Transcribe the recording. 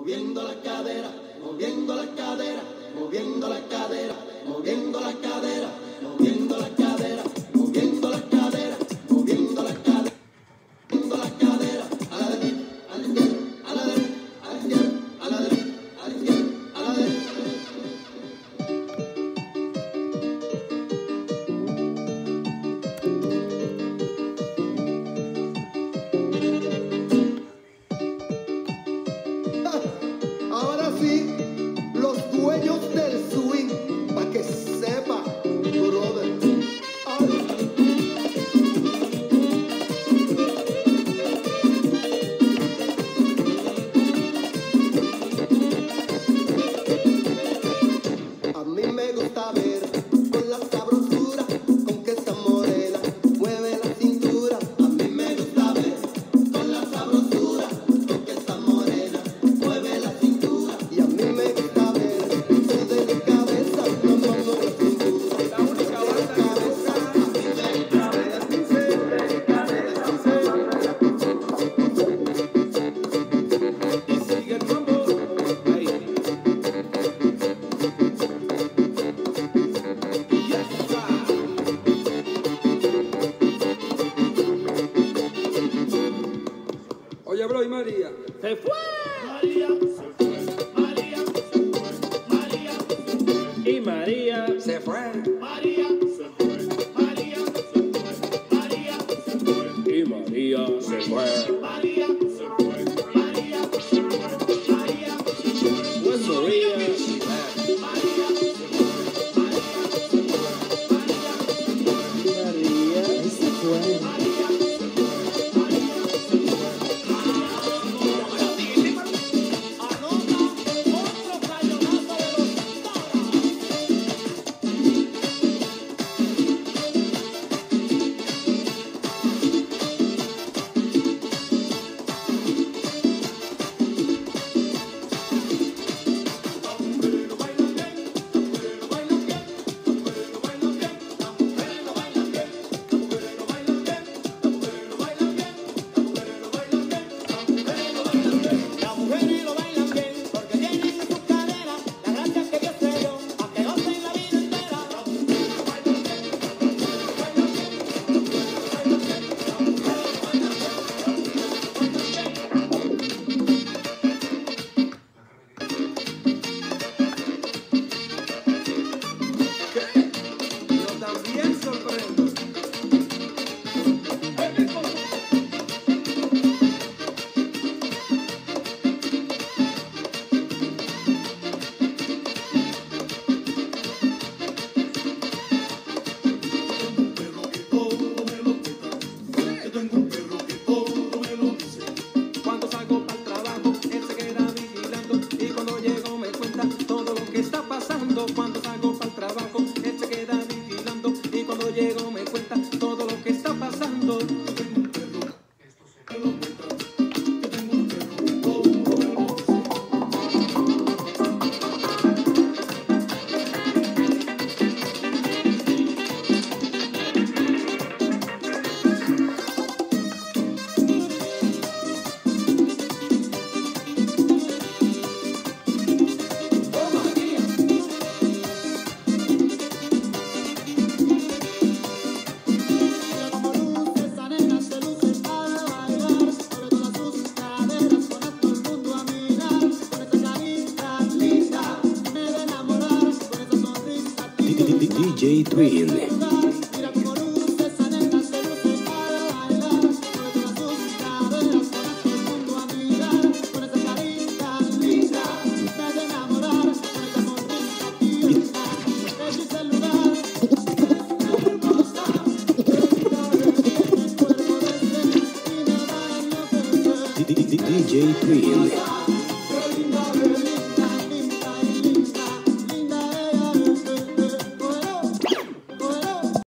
moviendo la cadera, moviendo la cadera, moviendo la cadera, moviendo la cadera, moviendo Y María. ¡Se fue! María. María. María. Y María se fue. María. DJ Twin. DJ Twin.